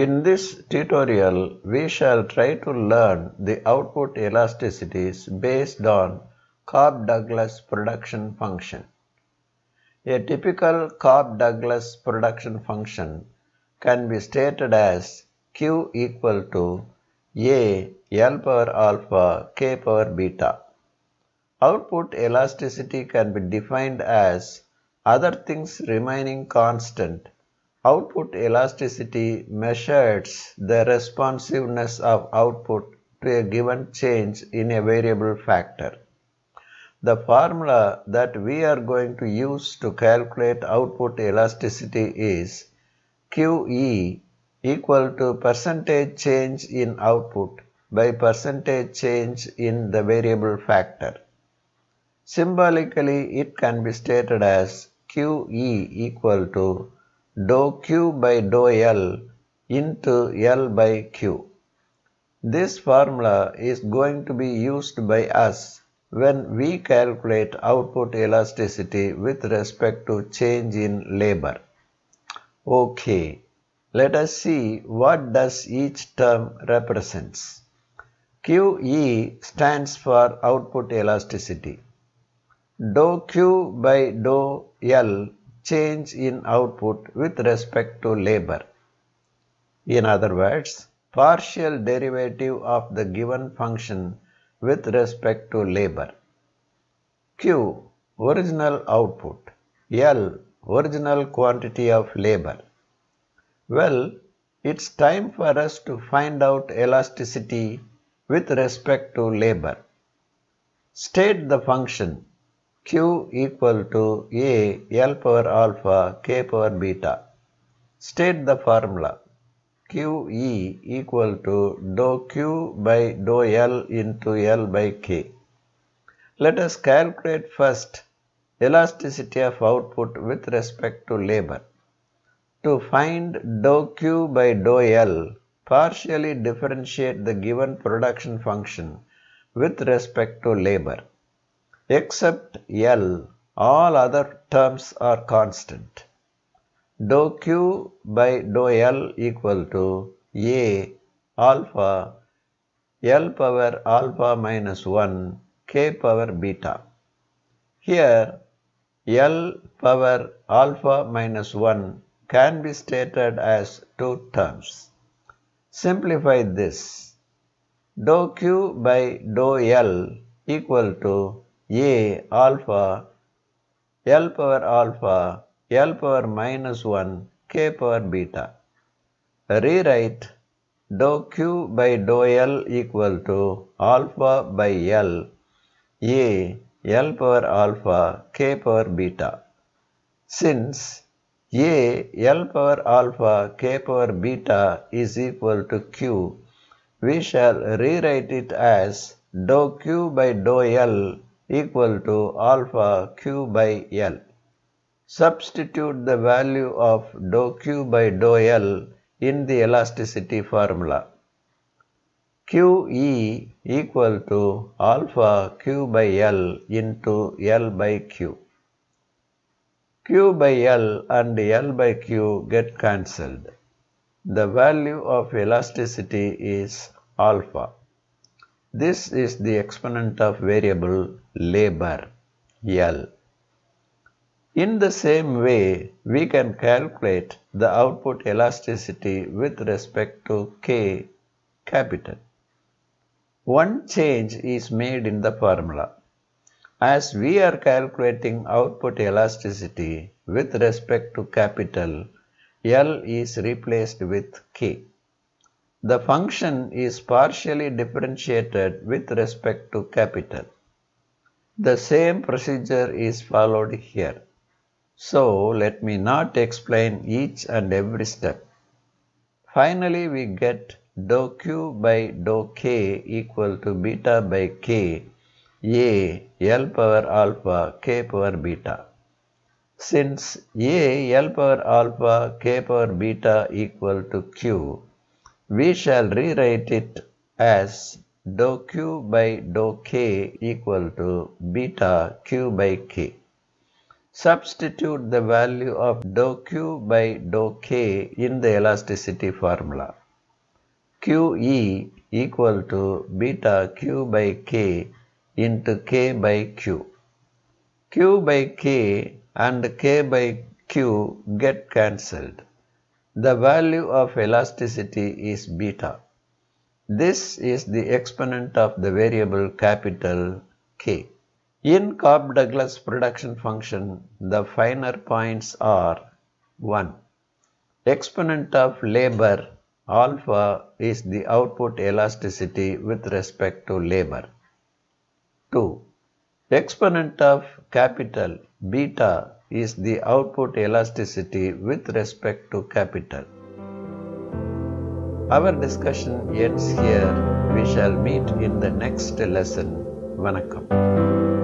In this tutorial, we shall try to learn the output elasticities based on Cobb-Douglas production function. A typical Cobb-Douglas production function can be stated as Q equal to A L power alpha K power beta. Output elasticity can be defined as other things remaining constant. Output elasticity measures the responsiveness of output to a given change in a variable factor. The formula that we are going to use to calculate output elasticity is QE equal to percentage change in output by percentage change in the variable factor. Symbolically, it can be stated as QE equal to dou Q by dou L into L by Q. This formula is going to be used by us when we calculate output elasticity with respect to change in labor. Okay, let us see what does each term represents. QE stands for output elasticity. Dou Q by dou L change in output with respect to labor. In other words, partial derivative of the given function with respect to labor. Q original output, L original quantity of labor. Well, it's time for us to find out elasticity with respect to labor. State the function Q equal to A L power alpha K power beta. State the formula QE equal to dou Q by dou L into L by K. Let us calculate first elasticity of output with respect to labor. To find dou Q by dou L, partially differentiate the given production function with respect to labor. Except L, all other terms are constant dou q by dou L equal to A alpha L power alpha minus 1 K power beta. Here L power alpha minus 1 can be stated as two terms. Simplify this. Dou q by dou L equal to A alpha L power alpha L power minus 1 K power beta. Rewrite dou Q by dou L equal to alpha by L A L power alpha K power beta. Since A L power alpha K power beta is equal to Q, we shall rewrite it as dou Q by dou L equal to alpha Q by L. Substitute the value of dou Q by dou L in the elasticity formula. QE equal to alpha Q by L into L by Q. Q by L and L by Q get cancelled. The value of elasticity is alpha. This is the exponent of variable labor L. In the same way, we can calculate the output elasticity with respect to K capital. One change is made in the formula. As we are calculating output elasticity with respect to capital, L is replaced with K. The function is partially differentiated with respect to capital. The same procedure is followed here. So let me not explain each and every step. Finally, we get dou q by dou k equal to beta by k a L power alpha k power beta. Since a L power alpha k power beta equal to q, we shall rewrite it as dou q by dou k equal to beta q by k. Substitute the value of dou q by dou k in the elasticity formula. QE equal to beta q by k into k by q. q by k and k by q get cancelled. The value of elasticity is beta. This is the exponent of the variable capital K. In Cobb-Douglas production function, the finer points are 1. Exponent of labor alpha is the output elasticity with respect to labor. 2. Exponent of capital beta is the output elasticity with respect to capital. Our discussion ends here. We shall meet in the next lesson. Vanakkam.